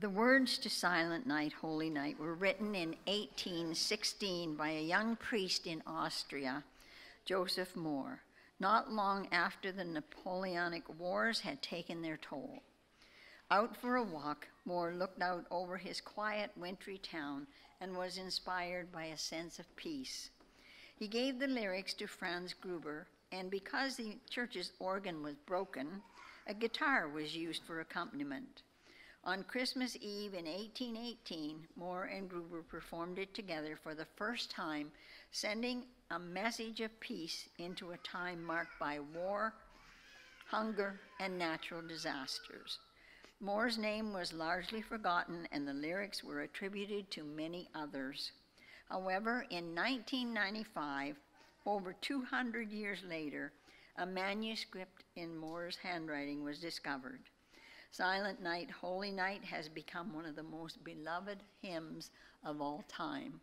The words to Silent Night, Holy Night were written in 1816 by a young priest in Austria, Joseph Mohr, not long after the Napoleonic Wars had taken their toll. Out for a walk, Mohr looked out over his quiet, wintry town and was inspired by a sense of peace. He gave the lyrics to Franz Gruber, and because the church's organ was broken, a guitar was used for accompaniment. On Christmas Eve in 1818, Mohr and Gruber performed it together for the first time, sending a message of peace into a time marked by war, hunger, and natural disasters. Mohr's name was largely forgotten, and the lyrics were attributed to many others. However, in 1995, over 200 years later, a manuscript in Mohr's handwriting was discovered. Silent Night, Holy Night has become one of the most beloved hymns of all time.